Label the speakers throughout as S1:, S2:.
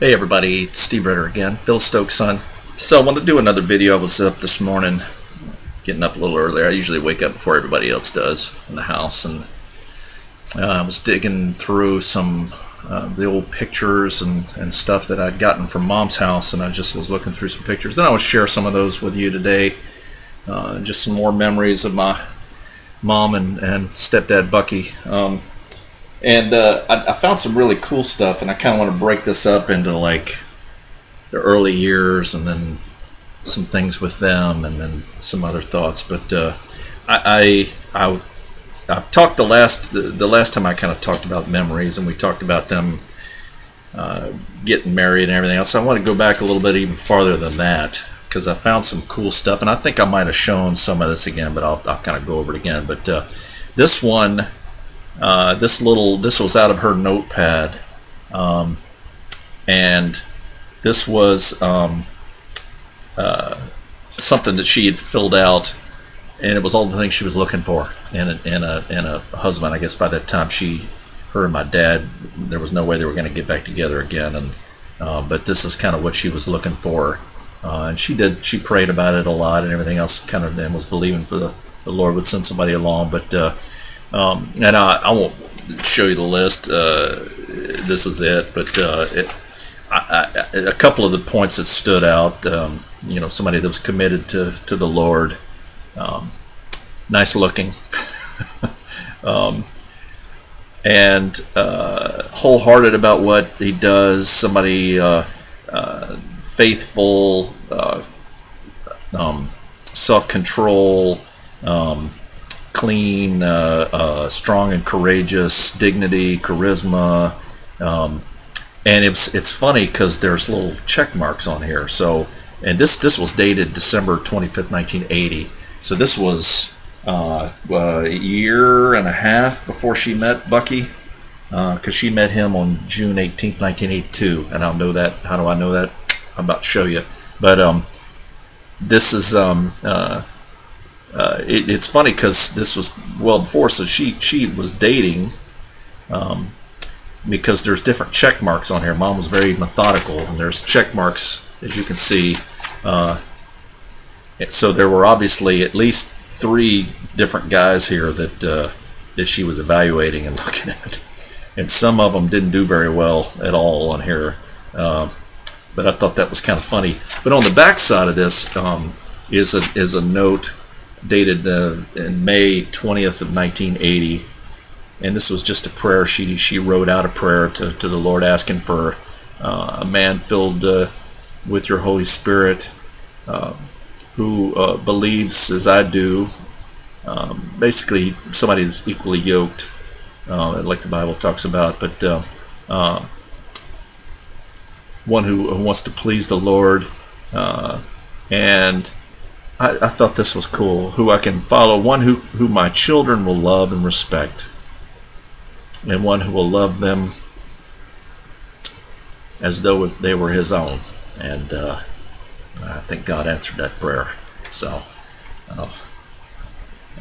S1: Hey everybody, it's Steve Ritter again, Phyllis Stokes' son. So I wanted to do another video. I was up this morning, getting up a little earlier. I usually wake up before everybody else does in the house, and uh, I was digging through some uh, the old pictures and, and stuff that I'd gotten from Mom's house, and I just was looking through some pictures. Then I will share some of those with you today. Uh, just some more memories of my mom and, and stepdad Bucky. Um, and uh, I, I, found some really cool stuff, and I kind of want to break this up into like the early years, and then some things with them, and then some other thoughts. But uh, I, I, I I've talked the last the, the last time I kind of talked about memories, and we talked about them uh, getting married and everything else. I want to go back a little bit even farther than that because I found some cool stuff, and I think I might have shown some of this again, but I'll, I'll kind of go over it again. But uh, this one uh, this little this was out of her notepad, um, and this was um, uh, something that she had filled out, and it was all the things she was looking for in a, in a in a husband. I guess by that time she, her and my dad, there was no way they were going to get back together again, and uh, but this is kind of what she was looking for. Uh, and she did. She prayed about it a lot and everything else. Kind of and was believing for the, the Lord would send somebody along. But uh, um, and I, I, won't show you the list. Uh, this is it, but uh, it, I, I, a couple of the points that stood out. Um, you know, somebody that was committed to to the Lord, um, nice looking, um, and uh, wholehearted about what he does. Somebody uh, uh, faithful, uh, um, self control. Clean, uh, uh, strong and courageous, dignity, charisma. Um, and it's it's funny because there's little check marks on here. So, and this this was dated December 25th, 1980. So this was uh, a year and a half before she met Bucky, because uh, she met him on June 18th, 1982. And I'll know that. How do I know that? I'm about to show you. But um, this is um, uh, uh, it, it's funny because this was well before, so she she was dating. Um, because there's different check marks on here. Mom was very methodical, and there's check marks as you can see. Uh, so there were obviously at least three different guys here that uh, that she was evaluating and looking at, and some of them didn't do very well at all on here. Uh, but I thought that was kind of funny. But on the back side of this um, is a is a note dated uh, in May 20th of 1980. And this was just a prayer. She, she wrote out a prayer to, to the Lord asking for uh, a man filled uh, with your Holy Spirit uh, who uh, believes as I do. Um, basically, somebody that's equally yoked, uh, like the Bible talks about, but one who, who, wants to please the Lord and I, I thought this was cool. Who I can follow, one who, who my children will love and respect, and one who will love them as though they were his own. And uh, I think God answered that prayer. So uh,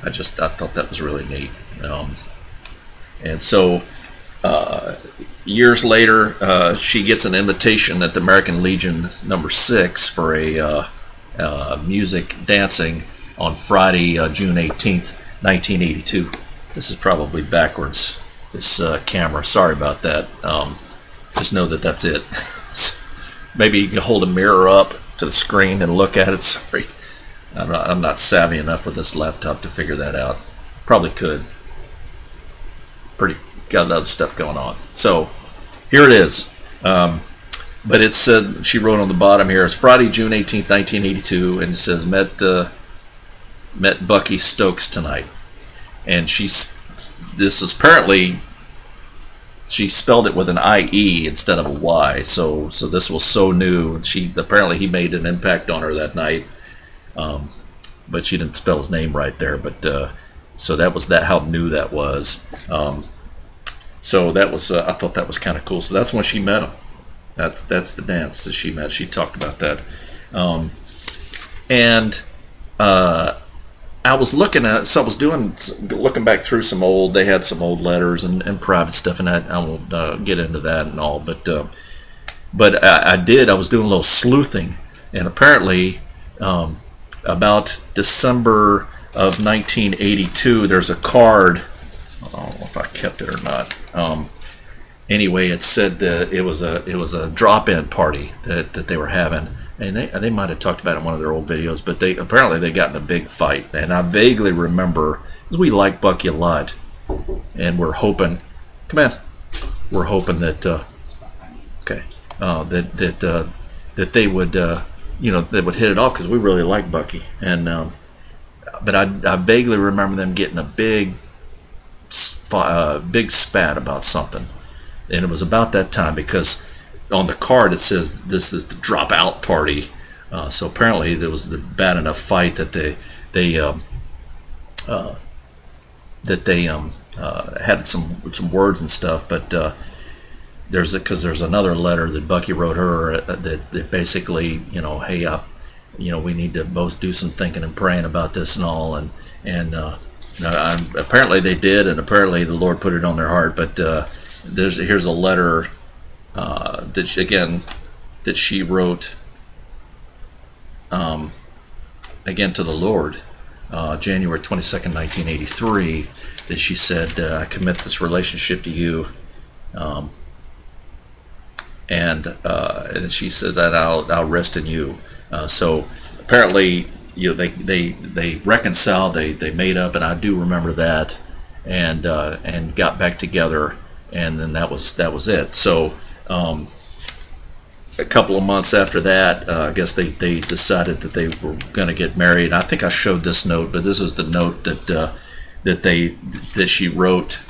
S1: I just I thought that was really neat. Um, and so uh, years later, uh, she gets an invitation at the American Legion number six for a uh, music dancing on Friday, uh, June 18th, 1982. This is probably backwards, this uh, camera. Sorry about that. Um, just know that that's it. Maybe you can hold a mirror up to the screen and look at it. Sorry. I'm not, I'm not savvy enough with this laptop to figure that out. Probably could. Pretty got other stuff going on. So here it is. Um, but it said she wrote on the bottom here it's Friday, June 18th, 1982, and it says met uh, met Bucky Stokes tonight, and she's this is apparently she spelled it with an IE instead of a Y. So so this was so new. And she apparently he made an impact on her that night, um, but she didn't spell his name right there. But uh, so that was that how new that was. Um, so that was uh, I thought that was kind of cool. So that's when she met him. That's that's the dance that she met. She talked about that, um, and uh, I was looking at. So I was doing looking back through some old. They had some old letters and, and private stuff, and I, I won't uh, get into that and all. But uh, but I, I, did. I was doing a little sleuthing, and apparently, um, about December of 1982, there's a card. I don't know if I kept it or not. Um, anyway, it said that it was a it was a drop-in party that, that they were having, and they they might have talked about it in one of their old videos, but they apparently they got in a big fight, and I vaguely remember because we like Bucky a lot, and we're hoping, come on, we're hoping that uh, okay uh, that that uh, that they would uh, you know they would hit it off because we really like Bucky, and um, but I, I vaguely remember them getting a big uh, big spat about something and it was about that time because on the card it says this is the dropout party. Uh, so apparently there was the bad enough fight that they they um, uh, that they um, uh, had some some words and stuff, but uh, there's because there's another letter that Bucky wrote her uh, that, that basically you know hey uh, you know we need to both do some thinking and praying about this and all and and apparently they did and apparently the Lord put it on their heart, but there's here's a letter uh, that she, again that she wrote um, again to the Lord, uh, January twenty second, nineteen eighty three. That she said, uh, "I commit this relationship to you," um, and uh, and she said that I'll I'll rest in you. Uh, so apparently, you know, they they they reconciled, they they made up, and I do remember that, and uh, and got back together and then that was that was it. So um, a couple of months after that, uh, I guess they, they decided that they were going to get married. I think I showed this note, but this is the note that uh, that they that she wrote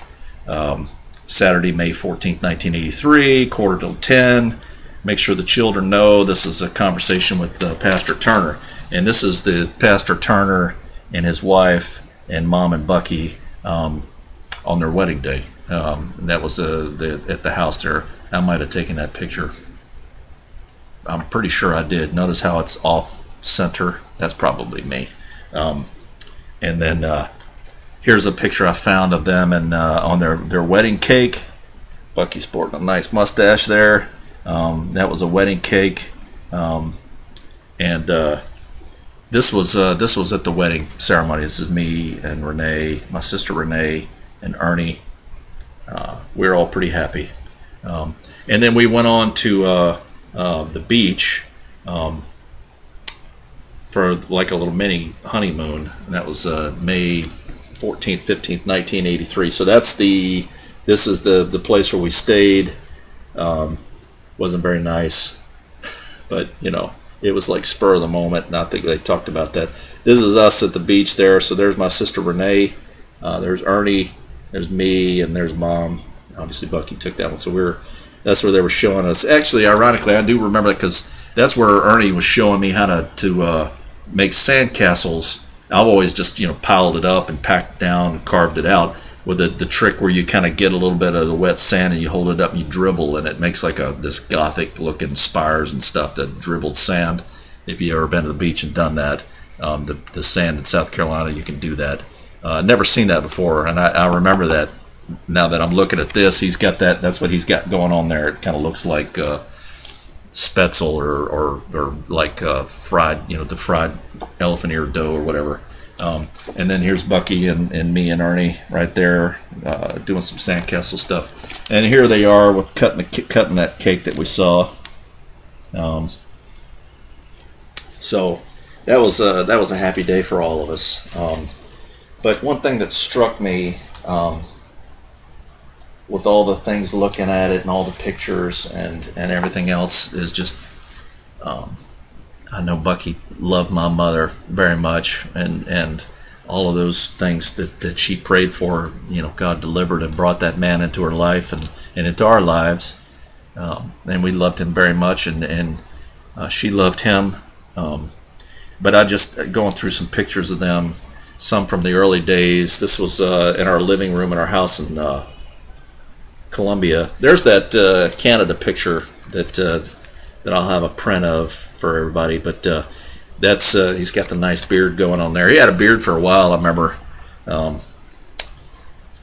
S1: um, Saturday, May fourteenth, nineteen eighty three, quarter till ten. Make sure the children know this is a conversation with uh, Pastor Turner, and this is the Pastor Turner and his wife and mom and Bucky um, on their wedding day. Um, that was uh, the, at the house there. I might have taken that picture. I'm pretty sure I did. Notice how it's off center. That's probably me. Um, and then uh, here's a picture I found of them and uh, on their, their wedding cake. Bucky sporting a nice mustache there. Um, that was a wedding cake. Um, and uh, this was uh, this was at the wedding ceremony. This is me and Renee, my sister Renee, and Ernie we were all pretty happy. Um, and then we went on to uh, uh, the beach um, for like a little mini honeymoon, and that was uh, May 14th, 15th, 1983. So that's the this is the the place where we stayed. Um, wasn't very nice, but you know it was like spur of the moment, and I think they talked about that. This is us at the beach there. So there's my sister Renee. Uh, there's Ernie there's me and there's mom. Obviously, Bucky took that one. So we are that's where they were showing us. Actually, ironically, I do remember that because that's where Ernie was showing me how to to uh, make sand castles. I've always just you know piled it up and packed down and carved it out with the, the trick where you kind of get a little bit of the wet sand and you hold it up and you dribble and it makes like a this gothic looking spires and stuff that dribbled sand. If you ever been to the beach and done that, um, the the sand in South Carolina you can do that. Uh, never seen that before, and I, I, remember that now that I'm looking at this. He's got that. That's what he's got going on there. It kind of looks like uh, Spaetzle or, or, or like uh, fried, you know, the fried elephant ear dough or whatever. Um, and then here's Bucky and, and me and Ernie right there uh, doing some sandcastle stuff. And here they are with cutting the, cutting that cake that we saw. Um, so that was a, that was a happy day for all of us. Um, but one thing that struck me um, with all the things looking at it and all the pictures and, and everything else is just um, I know Bucky loved my mother very much and and all of those things that, that she prayed for you know God delivered and brought that man into her life and, and into our lives. Um, and we loved him very much and and uh, she loved him. Um, but I just going through some pictures of them some from the early days. This was uh, in our living room in our house in uh, Columbia. There's that uh, Canada picture that uh, that I'll have a print of for everybody. But uh, that's uh, he's got the nice beard going on there. He had a beard for a while, I remember. Um,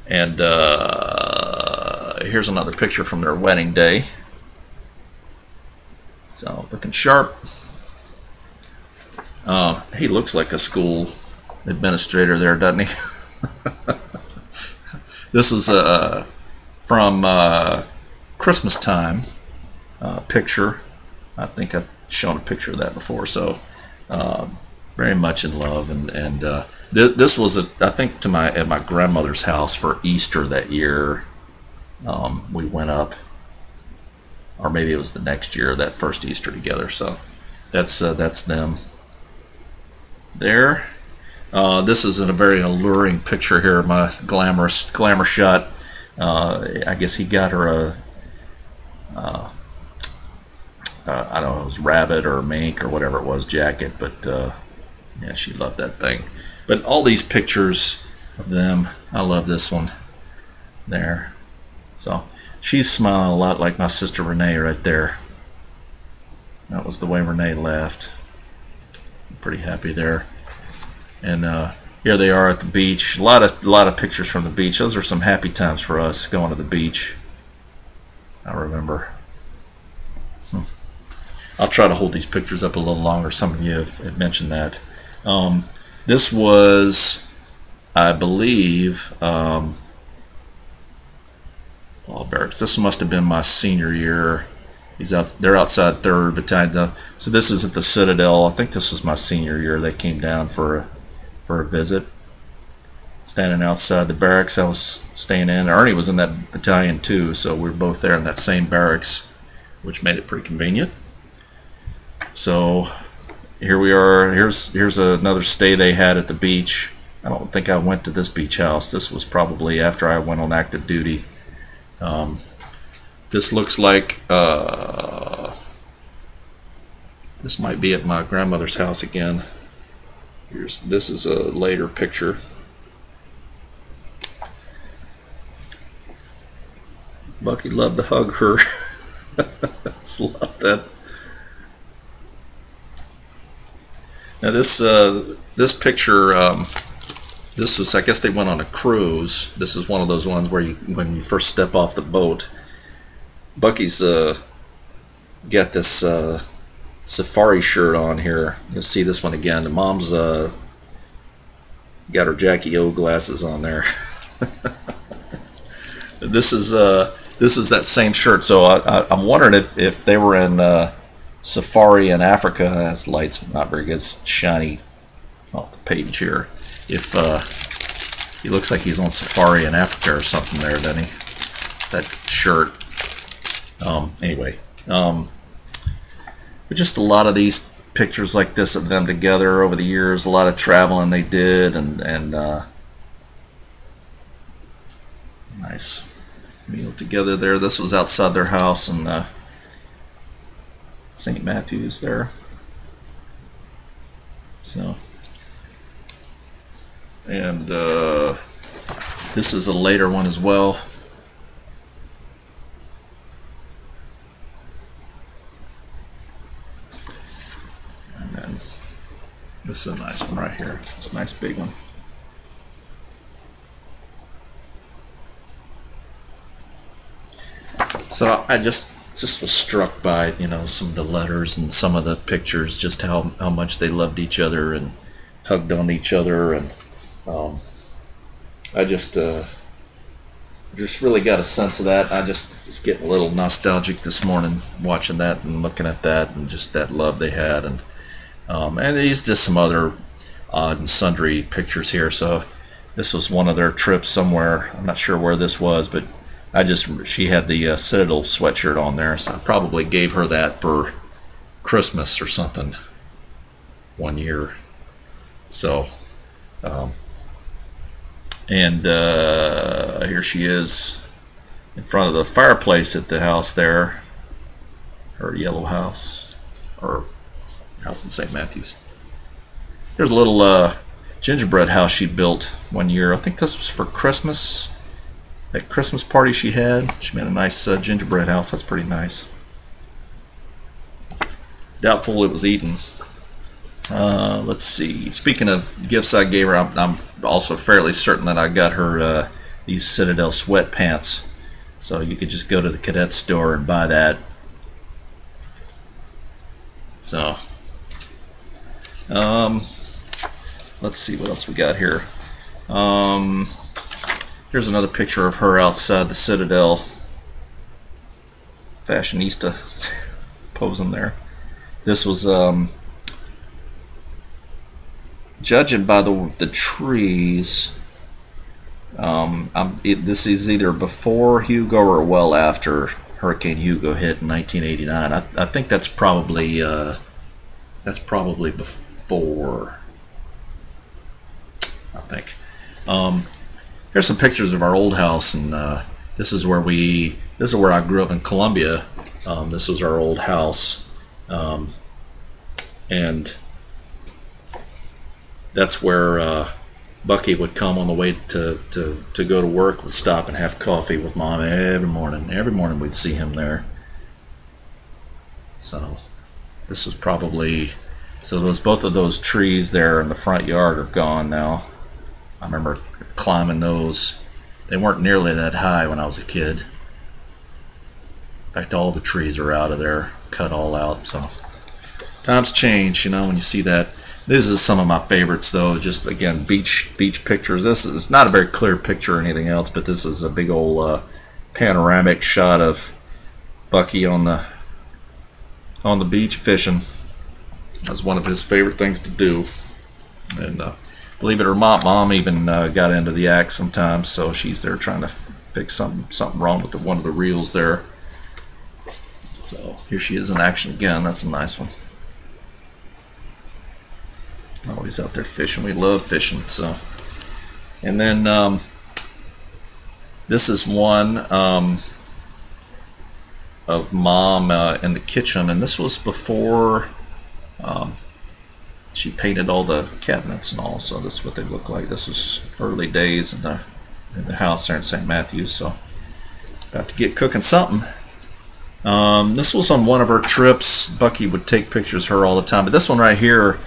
S1: and here's another picture from their wedding day. So looking sharp. He looks like a school administrator there, doesn't he? this is uh, from uh, Christmas time uh, picture. I think I've shown a picture of that before. So uh, very much in love, and and uh, th- this was a, I think to my at my grandmother's house for Easter that year. Um, we went up, or maybe it was the next year that first Easter together. So that's that's them there. Uh, this is a very alluring picture here. My glamorous glamour shot. Uh, I guess he got her a. Uh, uh, I don't know, it was rabbit or mink or whatever it was jacket, but uh, yeah, she loved that thing. But all these pictures of them, I love this one there. So she's smiling a lot like my sister Renee right there. That was the way Renee left. Pretty happy there. And uh, here they are at the beach. A lot of a lot of pictures from the beach. Those are some happy times for us going to the beach. I remember. Hmm. I'll try to hold these pictures up a little longer. Some of you have, have mentioned that. Um, this was, I believe, um, well, barracks. This must have been my senior year. He's out. They're outside Third Battalion. So this is at the Citadel. I think this was my senior year. They came down for for a visit. Standing outside the barracks, I was staying in. Ernie was in that battalion too, so we were both there in that same barracks, which made it pretty convenient. So here we are. Here's here's another stay they had at the beach. I don't think I went to this beach house. This was probably after I went on active duty. Um, this looks like uh, this might be at my grandmother's house again. Here's this is a later picture. Bucky loved to hug her. love that. Now this uh, this picture, um, this was I guess they went on a cruise. This is one of those ones where you when you first step off the boat, Bucky's uh, got this uh, safari shirt on here. You'll see this one again. The mom's uh, got her Jackie O glasses on there. this is uh, this is that same shirt. So I, am wondering if, if they were in uh, Safari in Africa. That's lights not very good. It's shiny off the page here. If uh, he looks like he's on safari in Africa or something there, doesn't he? That shirt. Um, anyway, um, but just a lot of these pictures like this of them together over the years. A lot of traveling they did, and and uh, nice meal together there. This was outside their house, and. Uh, St. Matthews there. So, and uh, this is a later one as well. And then this is a nice one nice big one. So I just just was struck by you know some of the letters and some of the pictures, just how how much they loved each other and hugged on each other, and um, I just uh, just really got a sense of that. I just was getting a little nostalgic this morning watching that and looking at that and just that love they had, and um, and these just some other odd and sundry pictures here. So this was one of their trips somewhere. I'm not sure where this was, but I just she had the uh, Citadel sweatshirt on there, so I probably gave her that for Christmas or something one year. So, um, and uh, here she is in front of the fireplace at the house there, her yellow house or house in St. Matthews. There's a little uh, gingerbread house she built one year. I think this was for Christmas that Christmas party she had. She made a nice uh, gingerbread house. That's pretty nice. Doubtful it was eaten. Uh, let's see. Speaking of gifts I gave her, I'm, I'm also fairly certain that I got her uh, these Citadel sweatpants. So you could just go to the cadet store and buy that. So, um, let's see what else we got here. Um, here's another picture of her outside the Citadel. Fashionista posing there. This was um, judging by the the trees. Um, it, this is either before Hugo or well after Hurricane Hugo hit in 1989. I, I think that's probably uh, that's probably before. I think. Um, here's some pictures of our old house, and uh, this is where we. This is where I grew up in Columbia. Um, this was our old house, um, and that's where uh, Bucky would come on the way to, to, to go to work, would stop and have coffee with mom every morning. Every morning we'd see him there. So this was probably so those both of those trees there in the front yard are gone now. I remember climbing those. They weren't nearly that high when I was a kid. In fact, all the trees are out of there, cut all out. So times change, you know, when you see that. This is some of my favorites, though. Just again, beach beach pictures. This is not a very clear picture or anything else, but this is a big old uh, panoramic shot of Bucky on the on the beach fishing. That's one of his favorite things to do. And uh, believe it or not, mom even uh, got into the act sometimes, so she's there trying to fix something something wrong with the, one of the reels there. So here she is in action again. That's a nice one. Always out there fishing. We love fishing. So, and then um, this is one um, of mom uh, in the kitchen, and this was before um, she painted all the cabinets and all. So this is what they look like. This was early days in the in the house there in St. Matthews. So about to get cooking something. Um, this was on one of her trips. Bucky would take pictures of her all the time, but this one right here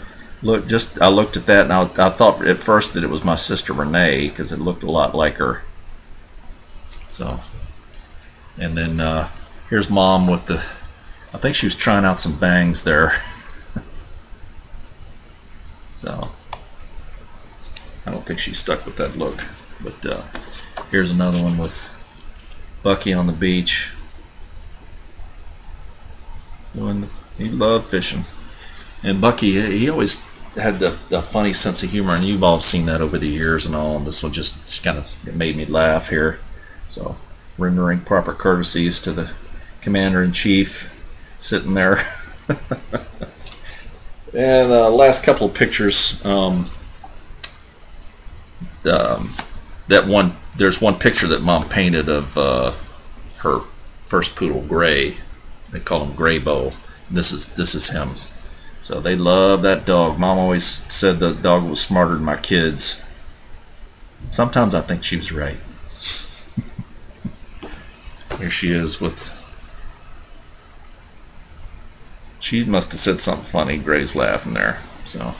S1: look just I looked at that and I, I thought at first that it was my sister Renee because it looked a lot like her. So, and then uh, here's mom with the. I think she was trying out some bangs there. so, I don't think she's stuck with that look. But uh, here's another one with Bucky on the beach. Doing, he loved fishing. And Bucky, he always had the, the funny sense of humor, and you've all seen that over the years and all. And this one just, just kind of made me laugh here. So, rendering proper courtesies to the commander in chief sitting there. and uh, last couple of pictures. Um, um, that one, there's one picture that mom painted of uh, her first poodle, Gray. They call him Gray Bow. This is this is him. So they love that dog. Mom always said the dog was smarter than my kids. Sometimes I think she was right. Here she is with. She must have said something funny. Gray's laughing there. So,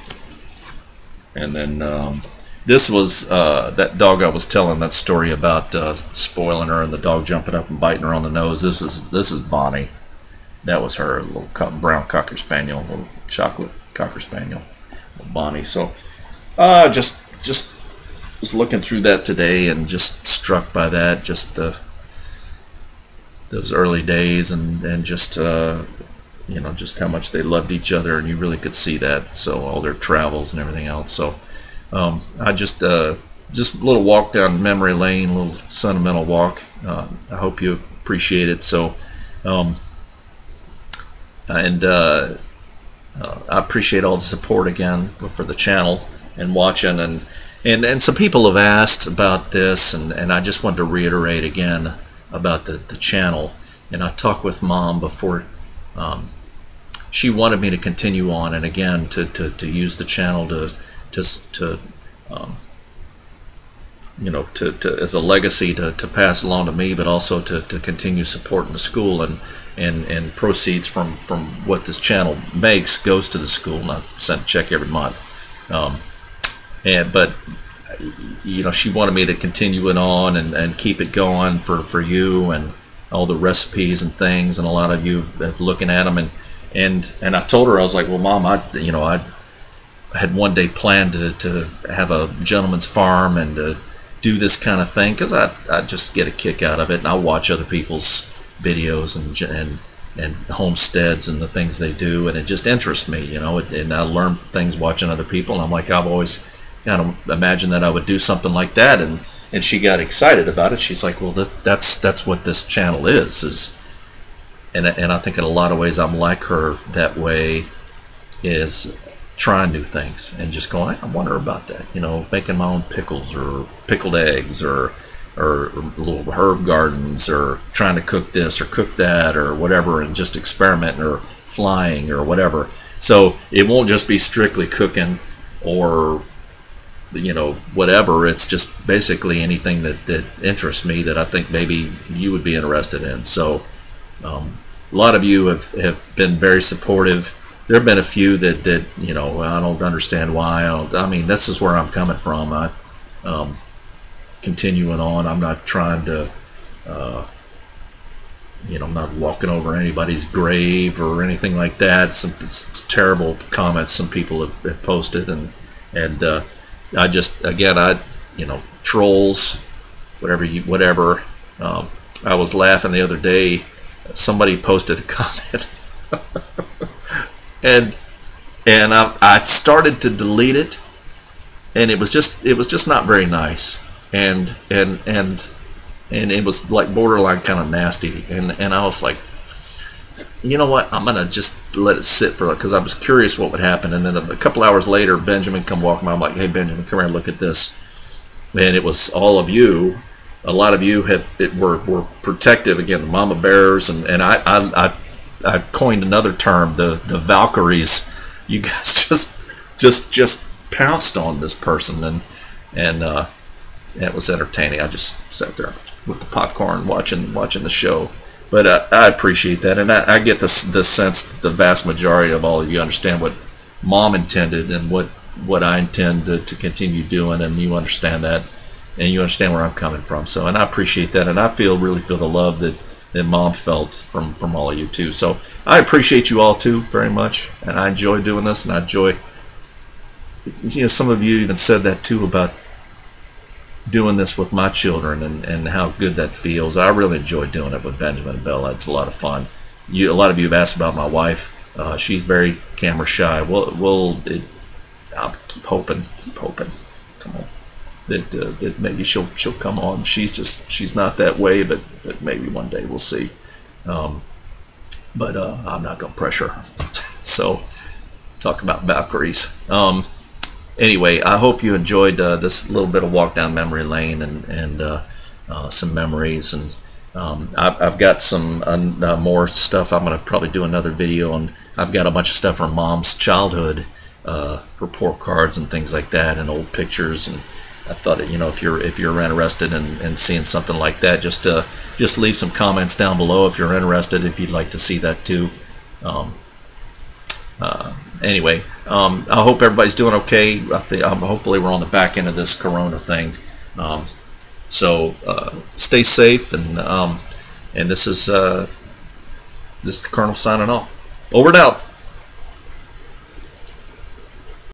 S1: and then um, this was uh, that dog I was telling that story about uh, spoiling her and the dog jumping up and biting her on the nose. This is this is Bonnie. That was her little brown cocker spaniel, little chocolate cocker spaniel, Bonnie. So, uh, just just was looking through that today and just struck by that. Just the those early days and and just uh, you know just how much they loved each other, and you really could see that. So all their travels and everything else. So um, I just uh, just a little walk down memory lane, a little sentimental walk. Uh, I hope you appreciate it. So. Um, and uh, uh, I appreciate all the support again for the channel and watching and and and some people have asked about this and and I just wanted to reiterate again about the the channel and I talked with mom before um, she wanted me to continue on and again to, to, to use the channel to to, to um, you know to, to as a legacy to, to pass along to me but also to, to continue supporting the school and and and proceeds from from what this channel makes goes to the school and I send a check every month. Um, and but you know she wanted me to continue it on and, and keep it going for for you and all the recipes and things and a lot of you have looking at them and and and I told her I was like, well, mom, I you know I had one day planned to, to have a gentleman's farm and to do this kind of thing because I I just get a kick out of it and I watch other people's videos and and and homesteads and the things they do and it just interests me you know and I learn things watching other people and I'm like I've always kind of imagine that I would do something like that and and she got excited about it. She's like well this, that's that's what this channel is is and and I think in a lot of ways I'm like her that way is trying new things and just going I wonder about that you know making my own pickles or pickled eggs or or little herb gardens or trying to cook this or cook that or whatever and just experimenting or flying or whatever. So it won't just be strictly cooking or you know whatever it's just basically anything that, that interests me that i think maybe you would be interested in. So um, a lot of you have, have been very supportive. There have been a few that, that you know i don't understand why. I i mean this is where i'm coming from. I um, continuing on i'm not trying to uh, you know i'm not walking over anybody's grave or anything like that. Some terrible comments some people have, have posted and and uh, I just again I you know trolls whatever you whatever. Um, I was laughing the other day. Somebody posted a comment. And and I, I started to delete it and it was just it was just not very nice. And and and and it was like borderline kind of nasty. And and I was like you know what I'm gonna just let it sit for because I was curious what would happen. And then a, couple hours later, Benjamin come walking by. I'm like, hey, Benjamin, come here and look at this. And it was all of you. A lot of you have it were, were protective again, the mama bears, and, and I, I, I I coined another term, the the Valkyries. You guys just just just pounced on this person, and and uh, it was entertaining. I just sat there with the popcorn watching watching the show. But uh, I appreciate that, and I, I get the the sense that the vast majority of all of you understand what mom intended and what what I intend to, to continue doing, and you understand that, and you understand where I'm coming from. So, and I appreciate that, and I feel really feel the love that that mom felt from from all of you too. So, I appreciate you all too very much, and I enjoy doing this, and I enjoy. You know, some of you even said that too about doing this with my children and, and how good that feels. I really enjoy doing it with Benjamin and Bella. It's a lot of fun. You, a lot of you have asked about my wife. Uh, she's very camera shy. Well, well, it, I'll keep hoping, keep hoping. Come on, that uh, that maybe she'll she'll come on. She's just she's not that way, but but maybe one day we'll see. Um, but uh, I'm not gonna pressure her. so talk about Valkyries. Um, anyway, I hope you enjoyed uh, this little bit of walk down memory lane and and uh, uh, some memories. And um, I've, I've, got some uh, more stuff. I'm going to probably do another video, and I've got a bunch of stuff from Mom's childhood, uh, report cards and things like that, and old pictures. And I thought, you know, if you're if you're interested in, in seeing something like that, just uh, just leave some comments down below if you're interested. If you'd like to see that too. Um, anyway, um, I hope everybody's doing okay. I think um, hopefully we're on the back end of this Corona thing. Um, so uh, stay safe, and um, and this is uh, this is the Colonel signing off. Over and out.